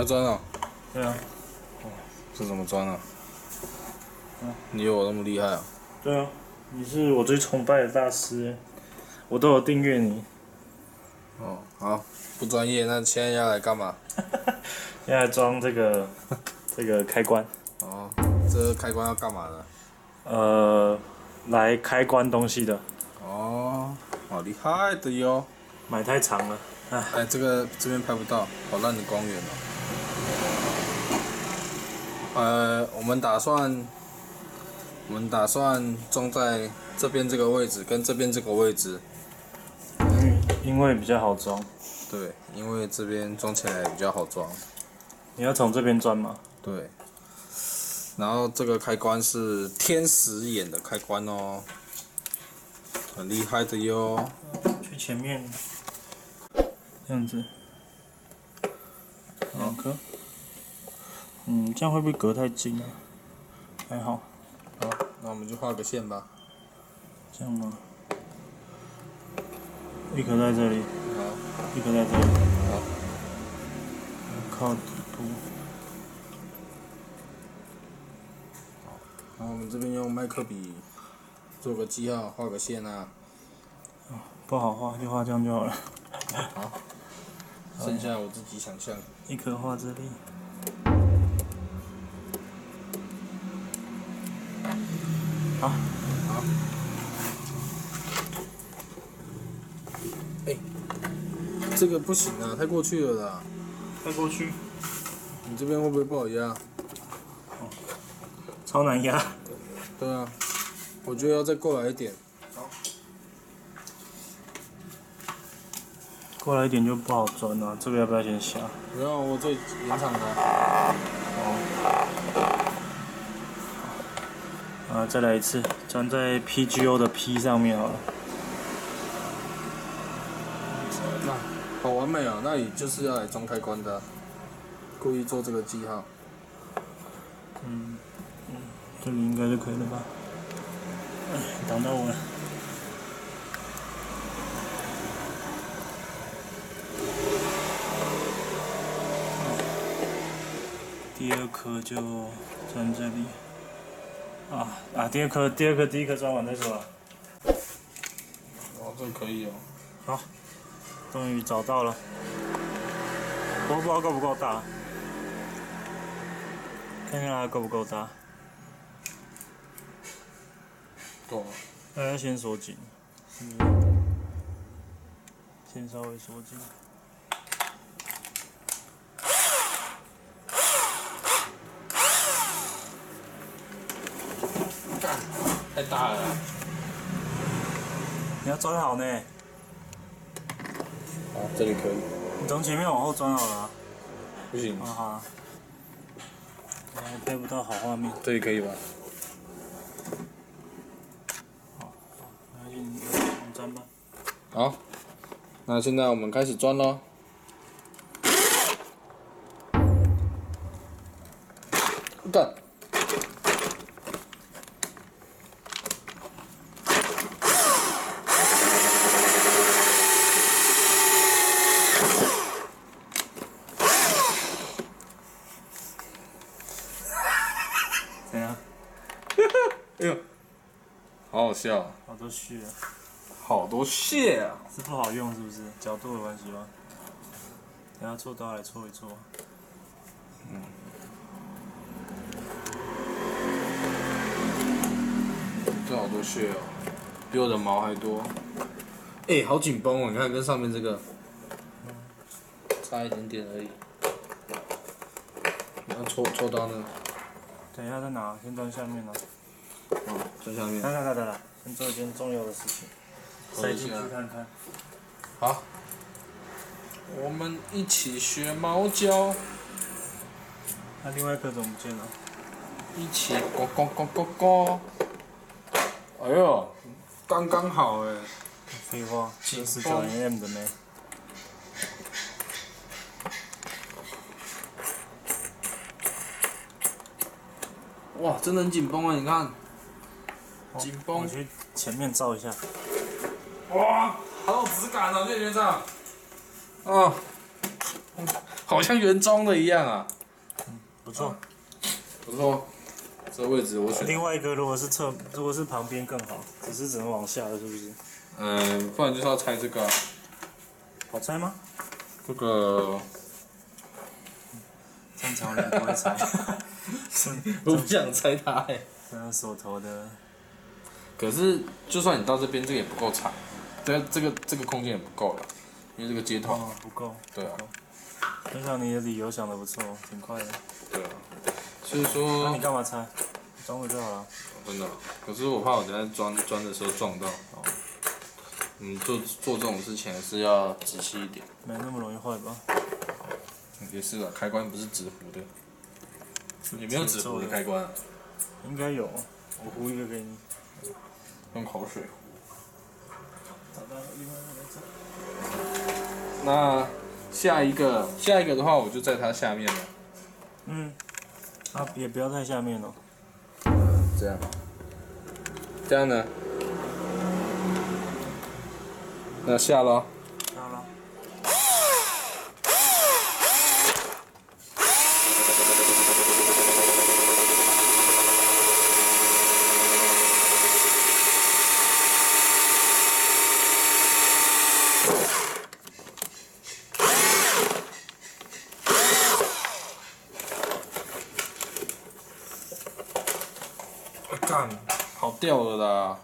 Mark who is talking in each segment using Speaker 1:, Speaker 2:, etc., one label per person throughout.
Speaker 1: 来钻啊？
Speaker 2: 对啊，
Speaker 1: 这怎么钻啊？你有我那么厉害啊？
Speaker 2: 对啊，你是我最崇拜的大师，我都有订阅你。
Speaker 1: 哦，好，不专业，那现在要来干嘛？
Speaker 2: 现在装这个 这个开关，
Speaker 1: 哦，这个开关要干嘛的？
Speaker 2: 呃，来开关东西的，
Speaker 1: 哦，好厉害的哟！
Speaker 2: 买太长了，哎，
Speaker 1: 哎，这个这边拍不到，好烂的光源哦。呃，我们打算，我们打算装在这边这个位置跟这边这个位置。
Speaker 2: 因为比较好装。
Speaker 1: 对，因为这边装起来比较好装。
Speaker 2: 你要从这边钻吗？
Speaker 1: 对。然后这个开关是天使眼的开关哦，很厉害的哟。
Speaker 2: 去前面，这样子。好，可。嗯，这样会不会隔太近啊？还好。
Speaker 1: 好，那我们就画个线吧。
Speaker 2: 这样吗？一颗在这里。
Speaker 1: 好。
Speaker 2: 一颗在这里。
Speaker 1: 好。
Speaker 2: 靠底部。
Speaker 1: 然后我们这边用麦克笔做个记号，画个线啊。
Speaker 2: 不好画，就画这样就好了。
Speaker 1: 好。剩下我自己想象。
Speaker 2: 一颗画这里。好。
Speaker 1: 好。哎，这个不行啊，太过去了啦。
Speaker 2: 太过去。
Speaker 1: 你这边会不会不好压？
Speaker 2: 哦超难压。
Speaker 1: 对啊，我觉得要再过来一点。
Speaker 2: 过来一点就不好钻了，这个要不要先下？
Speaker 1: 不要，我最原厂的。
Speaker 2: 啊，再来一次，粘在 PGO 的 P 上面好了。
Speaker 1: 那好完美啊！那你就是要来装开关的，故意做这个记号。
Speaker 2: 嗯，嗯，这里应该就可以了吧？哎，挡到我了。第二颗就粘这里。啊啊！第二颗，第二颗，第一颗钻完再说。
Speaker 1: 哦，这可以哦。
Speaker 2: 好，终于找到了。我不知道够不够大，看看它够不够大。
Speaker 1: 够。
Speaker 2: 那要先锁紧，先稍微锁紧。
Speaker 1: 太大了，
Speaker 2: 你要钻好呢。
Speaker 1: 啊，这里可以。
Speaker 2: 你从前面往后钻好了。
Speaker 1: 不行。
Speaker 2: 啊哈。我拍不到好画面。
Speaker 1: 这里可以吧？
Speaker 2: 好，那就钻吧。
Speaker 1: 好，那现在我们开始钻喽。干。哎呦，好好笑！
Speaker 2: 好多屑，
Speaker 1: 好多屑啊！
Speaker 2: 是不好用是不是？角度的关系吗？等下搓刀来搓一搓。嗯。
Speaker 1: 这好多屑哦，比我的毛还多。哎，好紧绷哦！你看，跟上面这个，差一点点而已。你看搓搓刀呢？
Speaker 2: 等一下再拿，先装下面呢。
Speaker 1: 哦，在下面。
Speaker 2: 来来来来来，先做一件重要的事情，塞进去看看。
Speaker 1: 好，我们一起学猫叫。
Speaker 2: 那另外一颗怎么不见了？
Speaker 1: 一起咕咕咕咕咕。哎呦，刚刚好哎。
Speaker 2: 废话，这是九 M 的呢。
Speaker 1: 哇，真的很紧绷啊！你看。紧绷。
Speaker 2: 我去前面照一下。
Speaker 1: 哇，好有质感哦，这原厂。啊，好像原装的一样啊。
Speaker 2: 嗯不错。
Speaker 1: 不错，这位置我选。
Speaker 2: 另外一个如果是侧，如果是旁边更好，只是只能往下了，是不是？
Speaker 1: 嗯，不然就是要拆这个、啊。
Speaker 2: 好拆吗？
Speaker 1: 这个
Speaker 2: 正常人不会拆。
Speaker 1: 我不想拆它哎、
Speaker 2: 那手头的，
Speaker 1: 可是就算你到这边，这个也不够长，这个这个这个空间也不够了，因为这个接头。
Speaker 2: 哦，不够。
Speaker 1: 对啊，
Speaker 2: 分享你的理由想的不错，挺快的。
Speaker 1: 对啊。所以
Speaker 2: 那
Speaker 1: 说
Speaker 2: 你，干嘛拆？装了就好了。
Speaker 1: 真的，可是我怕我等下钻钻的时候撞到。哦。嗯，做做这种事情还是要仔细一点。
Speaker 2: 没那么容易坏吧？
Speaker 1: 也是啊，开关不是纸糊的，你没有纸糊的开关、啊，
Speaker 2: 应该有，我糊一个给你。
Speaker 1: 用口水。
Speaker 2: 找到另外那。
Speaker 1: 那下一个，下一个的话，我就在它下面了。
Speaker 2: 嗯。啊，也不要在下面了。
Speaker 1: 这样，这样呢？那下咯。掉了啦！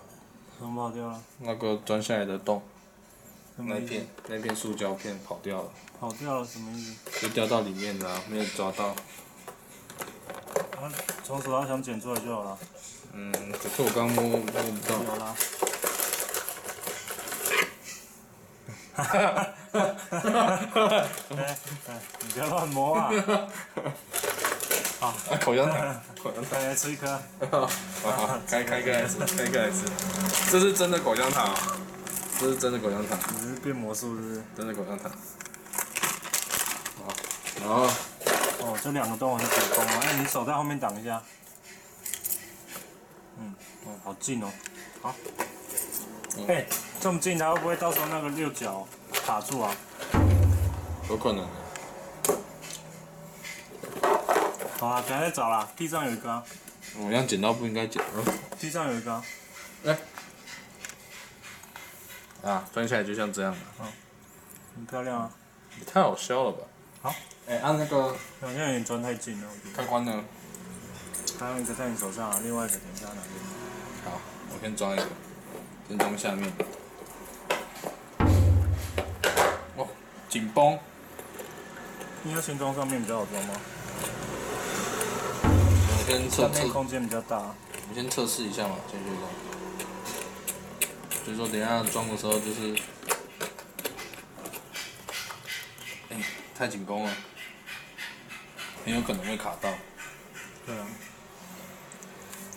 Speaker 2: 什么跑掉了？
Speaker 1: 那个钻下来的洞，那片那片塑胶片跑掉了，
Speaker 2: 跑掉了什么意思？
Speaker 1: 就掉到里面了、没有抓到。
Speaker 2: 啊，从手上想捡出来就好了。
Speaker 1: 嗯，可是我刚摸摸不到。
Speaker 2: 有啦。哎哎，你不要乱摸啊！
Speaker 1: 啊，口香糖，口香
Speaker 2: 糖来吃一颗。
Speaker 1: 开开开来吃，开开来吃。这是真的口香糖，这是真的口香糖，
Speaker 2: 你是变魔术是不是？
Speaker 1: 真的口香糖。好，然后
Speaker 2: 哦，这两个洞我是解封了。哎，你手在后面挡一下。嗯，哦，好近哦。好。哎，这么近，它会不会到时候那个六角卡住啊？
Speaker 1: 有可能。
Speaker 2: 好啊，不要再找了，地上有一个啊，
Speaker 1: 我这样剪刀不应该剪。
Speaker 2: 地上有一个啊。
Speaker 1: 来。啊，装下来就像这样的。
Speaker 2: 很漂亮啊。
Speaker 1: 也太好笑了吧？
Speaker 2: 好。
Speaker 1: 哎，按那个
Speaker 2: 好像有点钻太近了，我觉得。
Speaker 1: 开关呢？
Speaker 2: 还有一个在你手上啊，另外一个等一下拿给你。
Speaker 1: 好，我先装一个，先装下面。哦，紧绷。
Speaker 2: 应该先装上面比较好装吗？
Speaker 1: 我先测测
Speaker 2: 上面，空间比较大。
Speaker 1: 我先测试一下嘛，先就这样。所以说，等一下装的时候就是，哎、太紧绷了，很有可能会卡到。
Speaker 2: 对啊。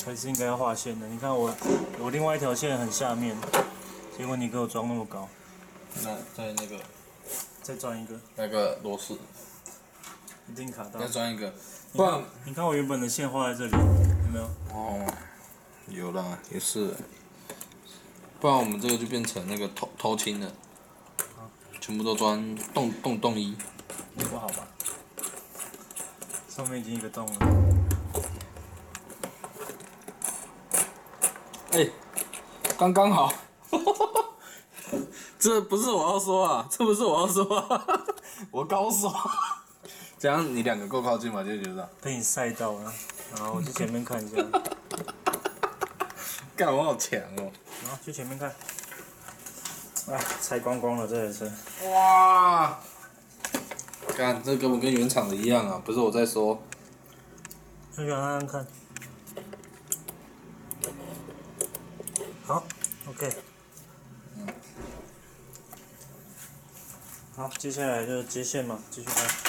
Speaker 2: 还是应该要画线的。你看我，我另外一条线很下面，结果你给我装那么高，
Speaker 1: 那在那个
Speaker 2: 再装一个，
Speaker 1: 那个螺丝
Speaker 2: 一定卡到
Speaker 1: 再。装一个，
Speaker 2: 你
Speaker 1: 不然，
Speaker 2: 你看我原本的线画在这里，有没有？
Speaker 1: 哦，有了，也是。不然我们这个就变成那个偷偷亲了，全部都装洞洞洞一。
Speaker 2: 不好吧？上面已经一个洞了。
Speaker 1: 哎、刚刚好。这不是我要说啊，这不是我要说、啊，我高手。这样你两个够靠近吗？就觉得。
Speaker 2: 被你晒到了，然后我去前面看一下，
Speaker 1: 干我好强哦！
Speaker 2: 然后去前面看。啊，拆光光了这台车。
Speaker 1: 哇！干，这根本跟原厂的一样啊！不是我在说，
Speaker 2: 先给按按看。好，OK。好，接下来就是接线嘛，继续看。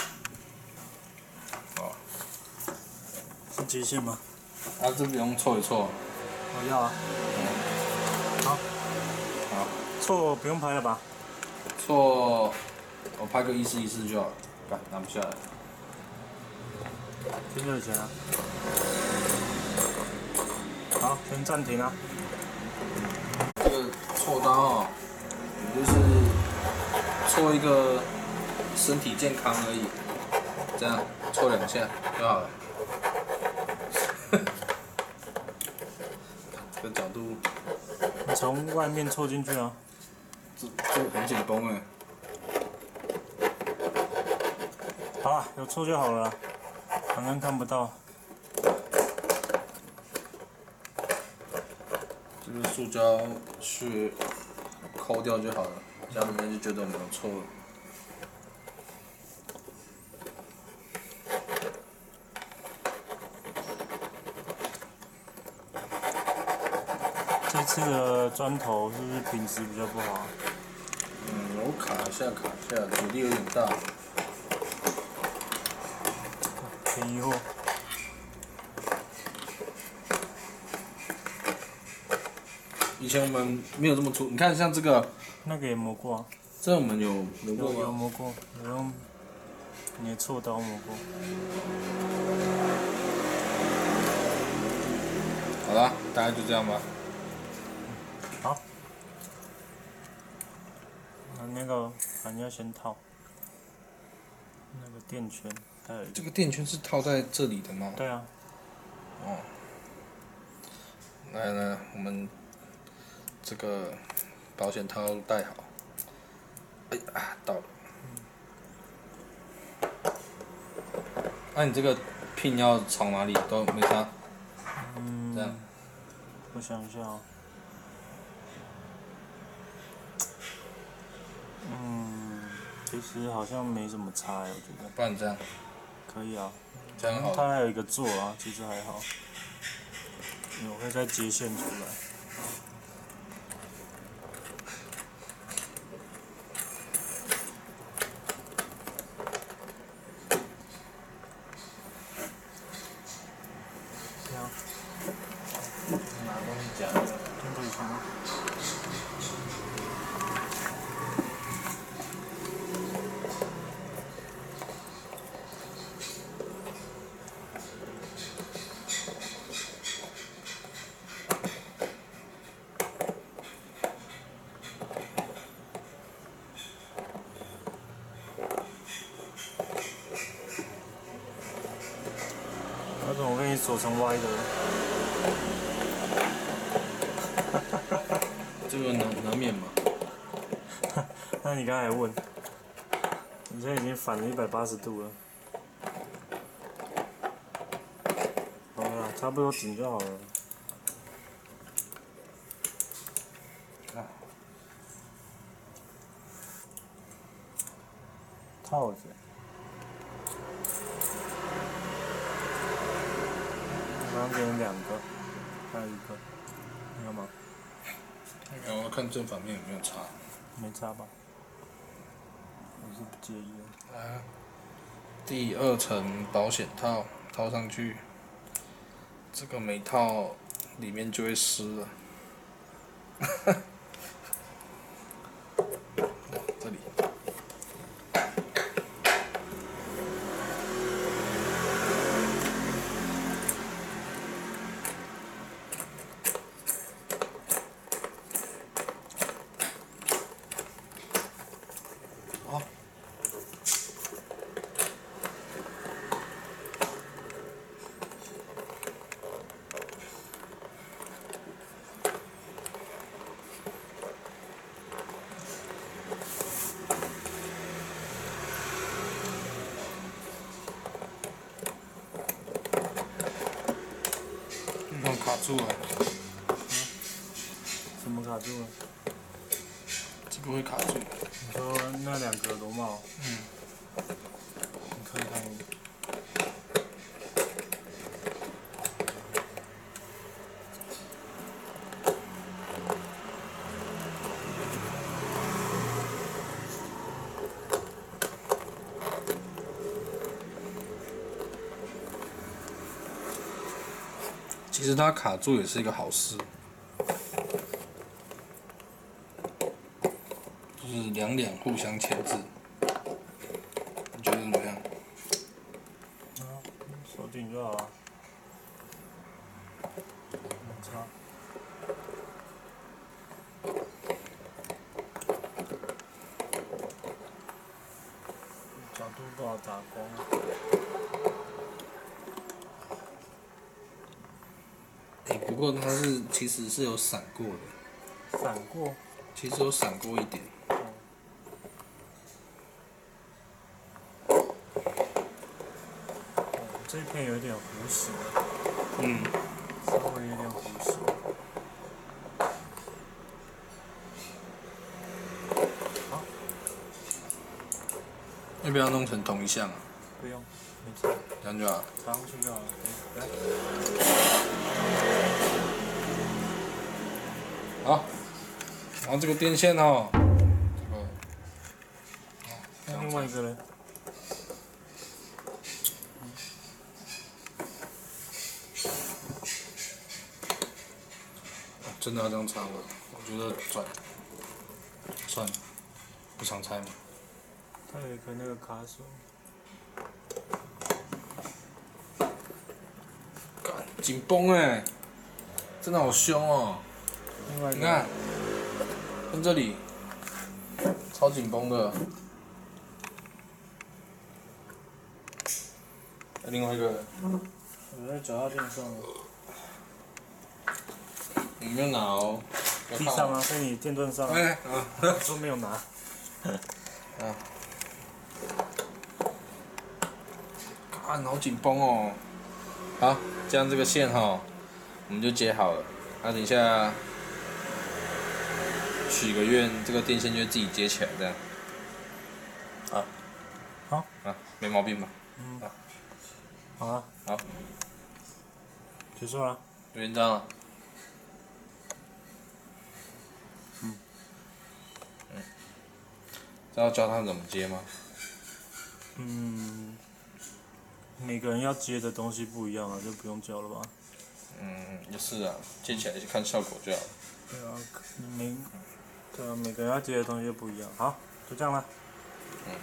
Speaker 2: 是接线吗？
Speaker 1: 啊，这不用搓一搓。
Speaker 2: 我要啊。好，
Speaker 1: 好，
Speaker 2: 错不用拍了吧？
Speaker 1: 错，我拍个一四一四就好了。干，拿不下来。
Speaker 2: 先热钱啊。好，先暂停啊。
Speaker 1: 这个锉刀哦，你就是做一个身体健康而已，这样搓两下就好了。这个角度，
Speaker 2: 你从外面凑进去啊。
Speaker 1: 这这个很紧绷哎。
Speaker 2: 好了，有错就好了，刚刚看不到。
Speaker 1: 这个塑胶去抠掉就好了，这样里面就觉得没有错了。
Speaker 2: 这次的砖头是不是品质比较不好？
Speaker 1: 嗯，有卡一下卡一下，阻力有点大。
Speaker 2: 便宜货。
Speaker 1: 以前我们没有这么粗，你看像这个，
Speaker 2: 那个也磨过啊。
Speaker 1: 这我们有磨
Speaker 2: 有
Speaker 1: 过吗？
Speaker 2: 有磨过，有用你的锉刀磨过。
Speaker 1: 好了，大概就这样吧。
Speaker 2: 好。啊，那个啊，你要先套。那个垫圈，还有一个。
Speaker 1: 这个垫圈是套在这里的吗？
Speaker 2: 对啊。
Speaker 1: 哦。来来，我们这个保险套戴好。哎呀，到了。那、你这个 pin 要朝哪里都没啥。
Speaker 2: 嗯。
Speaker 1: 这样。
Speaker 2: 我想一下啊。嗯，其实好像没什么差欸，我觉得。
Speaker 1: 不然这样。
Speaker 2: 可以啊。
Speaker 1: 这样好。
Speaker 2: 它还有一个座啊，其实还好。我会再接线出来。我给你锁成歪的。
Speaker 1: 这个难难免嘛。
Speaker 2: 那你刚才问，你现在已经反了一百八十度了。好了，差不多顶就好了。
Speaker 1: 啊
Speaker 2: 套子。我刚给你两个，还有一个，你看吗？
Speaker 1: 然后看正反面有没有差。
Speaker 2: 没差吧？我是不介意的。
Speaker 1: 来，第二层保险套套上去，这个没套，里面就会湿了。这里。好。嗯，卡住了，
Speaker 2: 怎么卡住了？
Speaker 1: 这个会卡住。
Speaker 2: 你说那两个螺帽？
Speaker 1: 嗯。
Speaker 2: 你看看。
Speaker 1: 它卡住也是一个好事，就是两两互相牵制。你觉得怎么样？
Speaker 2: 啊，手紧就好了。没差。角度不。好打光。
Speaker 1: 哎、不过它是其实是有闪过的，
Speaker 2: 闪过，
Speaker 1: 其实有闪过一点。
Speaker 2: 哦，这一片有一点弧形，
Speaker 1: 嗯，
Speaker 2: 稍微有点弧形。
Speaker 1: 要不要弄成同一项啊？
Speaker 2: 不用，没事，
Speaker 1: 这样就好。
Speaker 2: 插上去就好了。来，
Speaker 1: 好，然后这个电线哦，这个，
Speaker 2: 那另外一个嘞？
Speaker 1: 真的要这样插吗？我觉得算了，算了，不想拆嘛。
Speaker 2: 它有一个那个卡榫，
Speaker 1: 紧绷哎，真的好凶哦！
Speaker 2: 另外一个
Speaker 1: 你看，跟这里，超紧绷的。另外一个，
Speaker 2: 我在脚踏垫上了，
Speaker 1: 你没有拿哦。
Speaker 2: 地上啊，在你电盾上啊，
Speaker 1: 哎，啊，
Speaker 2: 都没有拿。
Speaker 1: 看，好紧绷哦。好，这样这个线哈，我们就接好了。那等一下许个愿，这个电线就自己接起来，这样。啊。
Speaker 2: 好。
Speaker 1: 啊，没毛病吧嗯？
Speaker 2: 好了，
Speaker 1: 好，
Speaker 2: 结束了。
Speaker 1: 就先这样了。嗯。这要教他怎么接吗？
Speaker 2: 嗯，每个人要接的东西不一样啊，就不用教了吧？
Speaker 1: 嗯，也是啊，接起来就看效果就好了。
Speaker 2: 对啊，可每对啊，每个人要接的东西就不一样。好，就这样了。
Speaker 1: 嗯